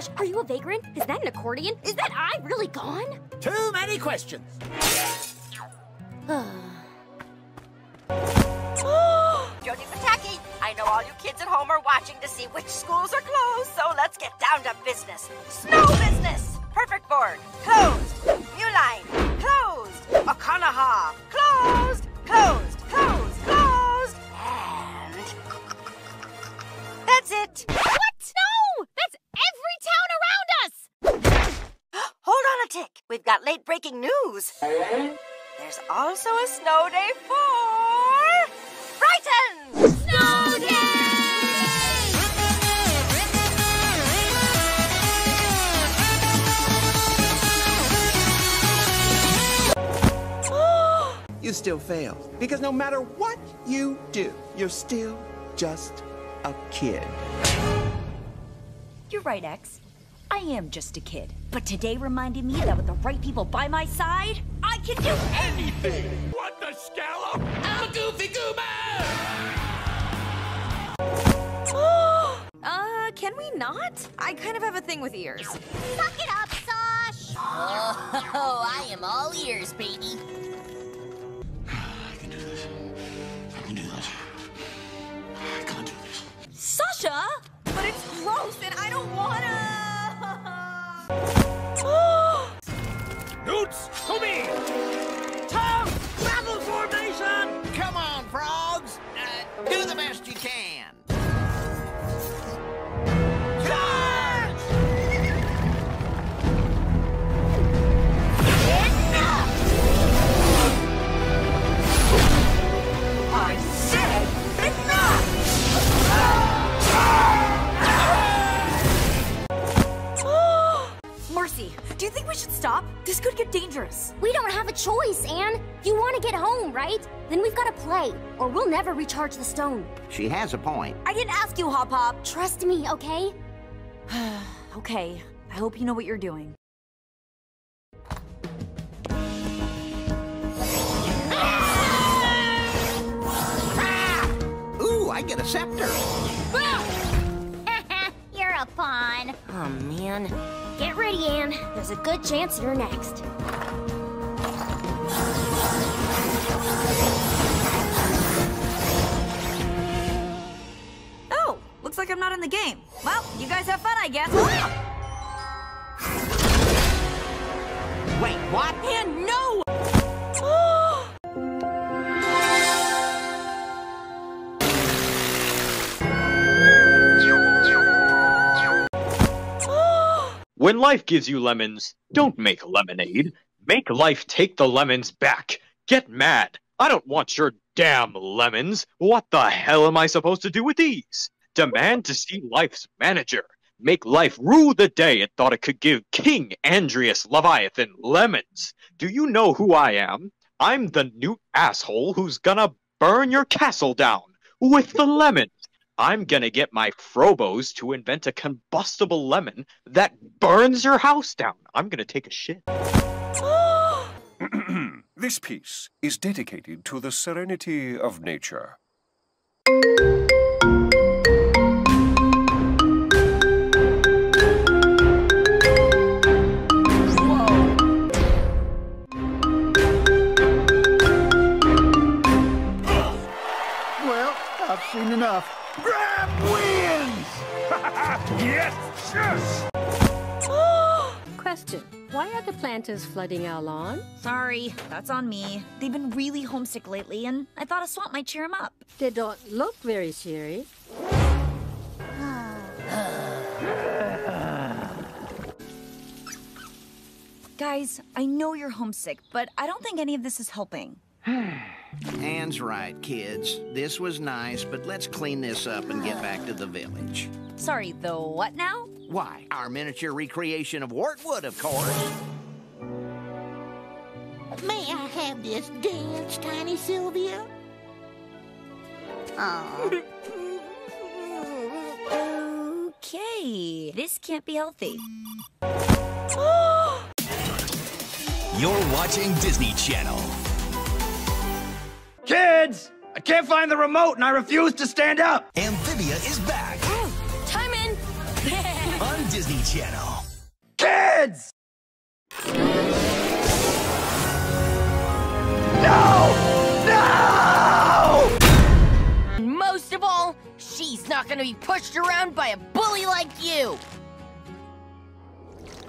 gosh, are you a vagrant? Is that an accordion? Is that eye really gone? Too many questions. Jody Pataki, I know all you kids at home are watching to see which schools are closed, so let's get down to business. Snow business! Perfect board, closed. Muline, closed. Okanaha, closed, closed, closed, got late breaking news. There's also a snow day for Brighton. Snow Day! You still fail. Because no matter what you do, you're still just a kid. You're right, X. I am just a kid. But today reminded me that with the right people by my side, I can do anything! What the scallop? I'm a goofy goober! Uh, can we not? I kind of have a thing with ears. Suck it up, Sash! Oh, I am all ears, baby. Dangerous. We don't have a choice, Anne. You want to get home, right? Then we've got to play, or we'll never recharge the stone. She has a point. I didn't ask you, Hop Pop. Trust me, okay? Okay, I hope you know what you're doing. Ah! Ooh, I get a scepter. You're a pawn. Oh, man. Get ready, Anne. There's a good chance you're next. Oh, looks like I'm not in the game. Well, you guys have fun, I guess. Wait, what? Anne, no! When life gives you lemons, don't make lemonade. Make life take the lemons back. Get mad. I don't want your damn lemons. What the hell am I supposed to do with these? Demand to see life's manager. Make life rue the day it thought it could give King Andrias Leviathan lemons. Do you know who I am? I'm the new asshole who's gonna burn your castle down with the lemons. I'm gonna get my Frobots to invent a combustible lemon that burns your house down. I'm gonna take a shit. This piece is dedicated to the serenity of nature. Well, I've seen enough. Grab wins! yes, yes! Question. Why are the Plantars flooding our lawn? Sorry, that's on me. They've been really homesick lately, and I thought a swamp might cheer them up. They don't look very cheery. Guys, I know you're homesick, but I don't think any of this is helping. Anne's right, kids. This was nice, but let's clean this up and get back to the village. Sorry, the what now? Why, our miniature recreation of Wartwood, of course. May I have this dance, Tiny Sylvia? Aw. Okay, this can't be healthy. You're watching Disney Channel. Kids! I can't find the remote and I refuse to stand up! Amphibia is back. Time in! on Disney Channel. Kids! No! No! And most of all, she's not gonna be pushed around by a bully like you.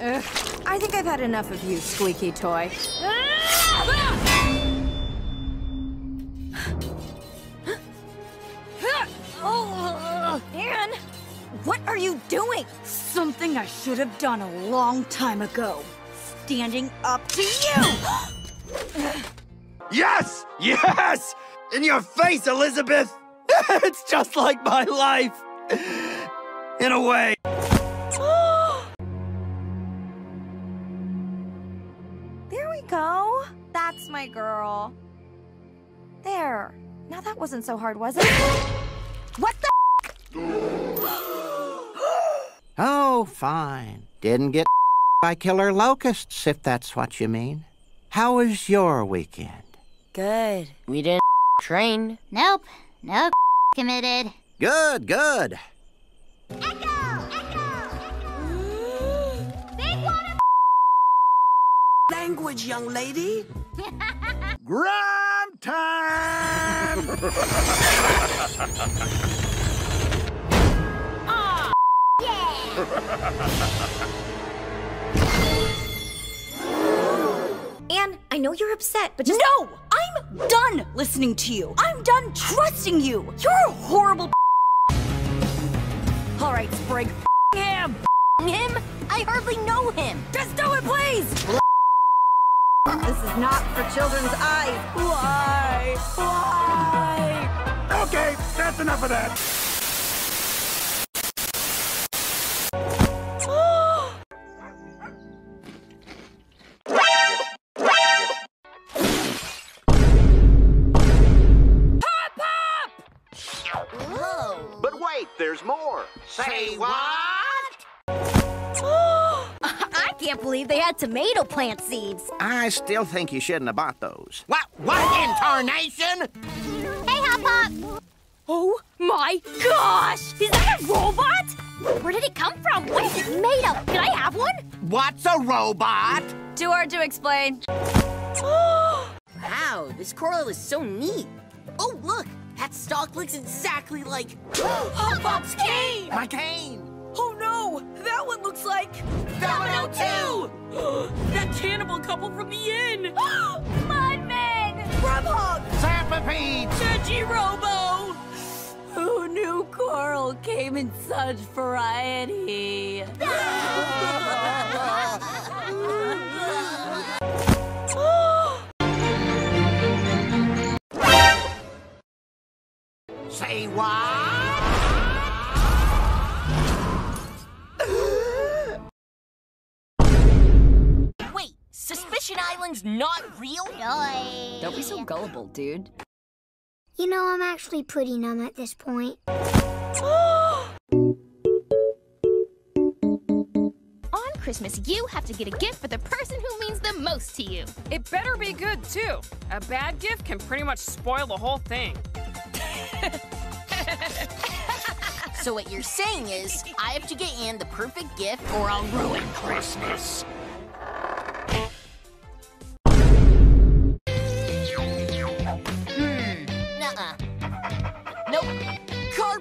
Ugh, I think I've had enough of you, squeaky toy. Ah! Oh, Anne, what are you doing? Something I should have done a long time ago. Standing up to you! Yes! Yes! In your face, Elizabeth! it's just like my life! In a way. There we go. That's my girl. There. Now that wasn't so hard, was it? what the? Oh, fine. Didn't get by killer locusts, if that's what you mean. How was your weekend? Good. We didn't train. Nope. No committed. Good, good. Echo! Echo! Echo! Big water! Language, young lady. Grime time! Anne, I know you're upset, but just- No! I'm done listening to you! I'm done trusting you! You're a horrible All right, Sprig, him! Him? I hardly know him. Just do it, please! This is not for children's eyes. Why? Why? Okay, that's enough of that. Can't had tomato plant seeds. I still think you shouldn't have bought those. What? What in tarnation? Hey, Hop Pop! Oh my gosh! Is that a robot? Where did it come from? What is it made of? Can I have one? What's a robot? Too hard to explain. Wow, this coral is so neat. Oh, look, that stalk looks exactly like Hop Pop's cane. My cane. That one looks like Domino too. that cannibal couple from the inn! Mudman! Grubhog! Centipede. Judgy Robo! Who knew coral came in such variety? Say what? Suspicion not real? Don't be so gullible, dude. You know, I'm actually pretty numb at this point. On Christmas, you have to get a gift for the person who means the most to you. It better be good, too. A bad gift can pretty much spoil the whole thing. So what you're saying is, I have to get Anne the perfect gift or I'll ruin Christmas.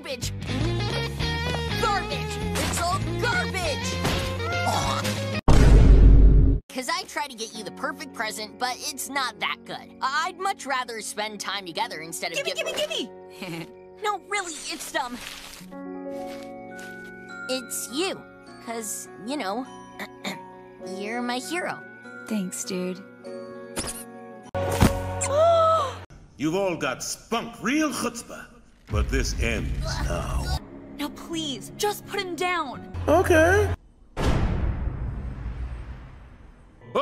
Garbage! Garbage! It's all garbage! Cause I try to get you the perfect present, but it's not that good. I'd much rather spend time together instead of Gimme, give- gimme, gimme! No, really, it's dumb. It's you. Cause, you know, you're my hero. Thanks, dude. You've all got spunk, real chutzpah. But this ends now. Now please, just put him down. Okay.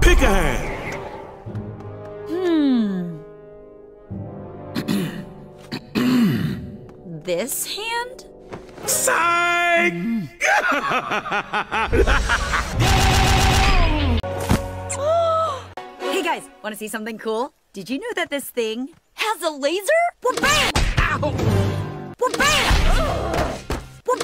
Pick a hand. Hmm. this hand? Psych! want to see something cool? Did you know that this thing has a laser? Well, bam! Ow! Well, bam! Well,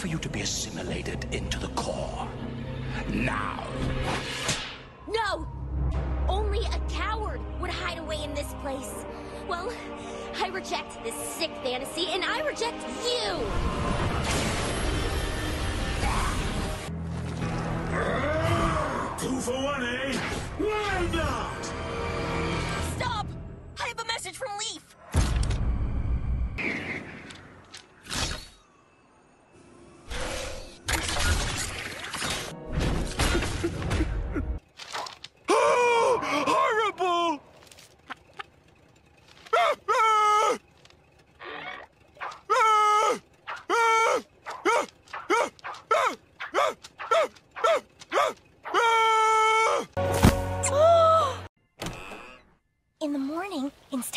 for you to be assimilated into the core. Now. No! Only a coward would hide away in this place. Well, I reject this sick fantasy, and I reject you! Two for one, eh? Why not? Stop! I have a message from Leaf.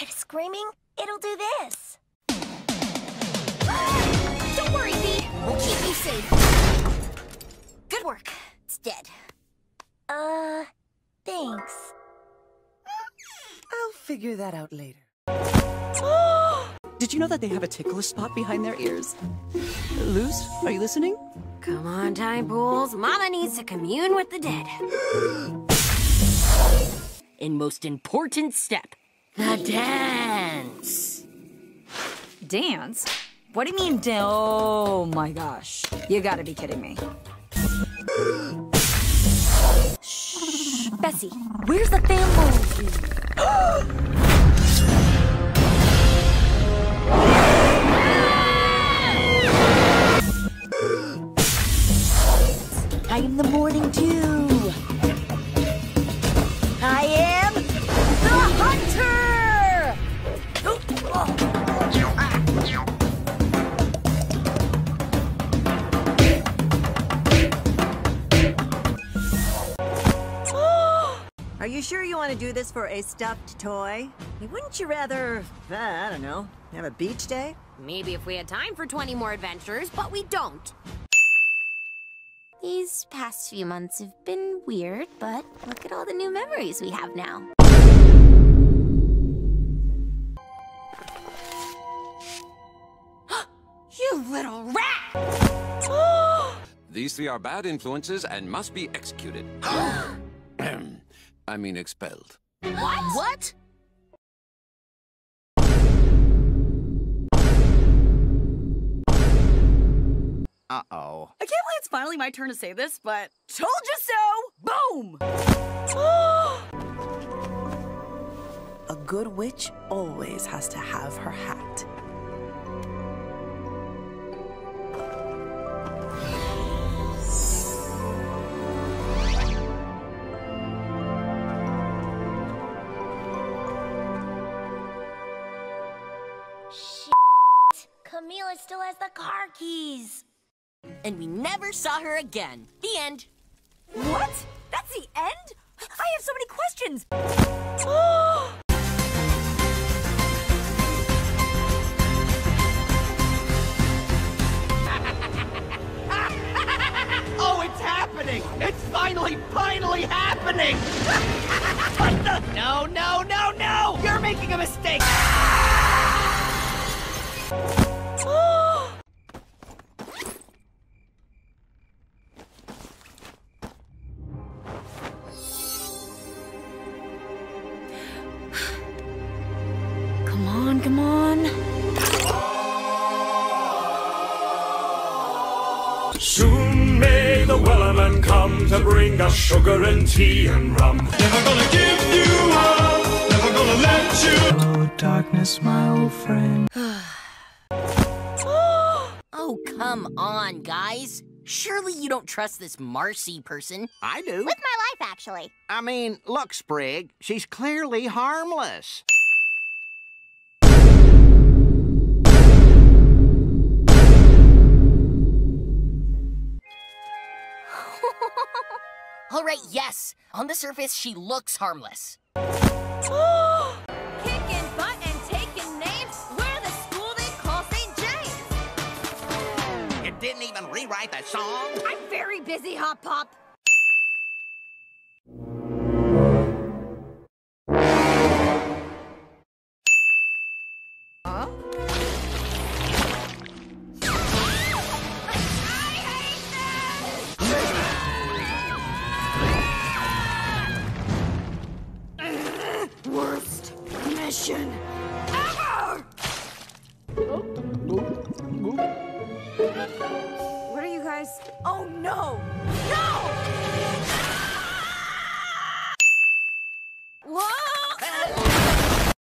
Instead of screaming, it'll do this. Don't worry, Bee. We'll keep you safe. Good work. It's dead. Uh, thanks. I'll figure that out later. Did you know that they have a ticklish spot behind their ears? Luz, are you listening? Come on, Time Pools. Mama needs to commune with the dead. In most important step, the dance. Dance? What do you mean, da- Oh my gosh. You gotta be kidding me. Shh. Bessie, where's the fan I am the morning dew. Sure you want to do this for a stuffed toy? Wouldn't you rather, uh, I don't know, have a beach day? Maybe if we had time for 20 more adventures, but we don't. These past few months have been weird, but look at all the new memories we have now. You little rat! These three are bad influences and must be executed. I mean expelled. What? What? Uh-oh. I can't believe it's finally my turn to say this, but told you so! Boom! A good witch always has to have her hat. And we never saw her again. The end. What? That's the end? I have so many questions! Soon may the Wellerman come to bring us sugar and tea and rum. Never gonna give you up, never gonna let you. Hello, darkness, my old friend. Oh, come on, guys. Surely you don't trust this Marcy person. I do. With my life, actually. I mean, look, Sprig, she's clearly harmless. Right, yes. On the surface, she looks harmless. Kicking butt and taking names. We're the school they call St. James. You didn't even rewrite the song? I'm very busy, Hop Pop.